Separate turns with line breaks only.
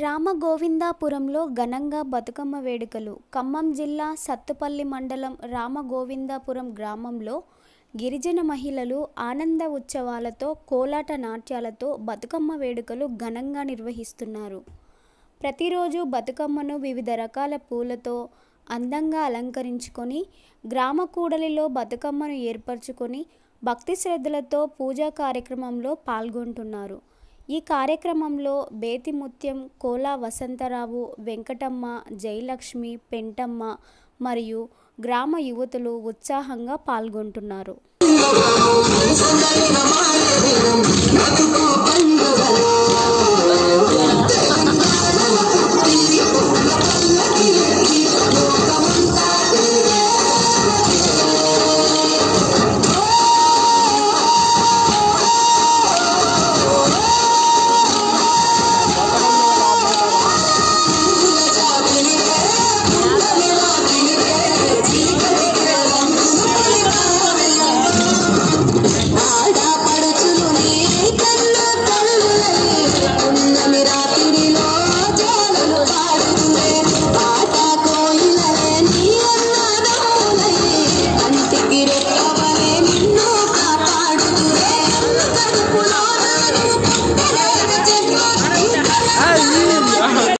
రామగోవిందాపురంలో ఘనంగా బతుకమ్మ వేడుకలు. ఖమ్మం జిల్లా సత్తుపల్లి మండలం రామగోవిందాపురం గ్రామంలో గిరిజన మహిళలు ఆనంద ఉత్సవాలతో కోలాట నాట్యాలతో బతుకమ్మ వేడుకలు ఘనంగా నిర్వహిస్తున్నారు. ప్రతిరోజు బతుకమ్మను వివిధ రకాల పూలతో అందంగా అలంకరించుకొని గ్రామ కూడలిలో బతుకమ్మను ఏర్పరచుకొని భక్తి శ్రద్ధలతో పూజా కార్యక్రమంలో పాల్గొంటున్నారు. ఈ కార్యక్రమంలో బేతిముత్యం కోలా వసంతరావు వెంకటమ్మ జయలక్ష్మి పెంటమ్మ మరియు గ్రామ యువతులు ఉత్సాహంగా పాల్గొంటున్నారు.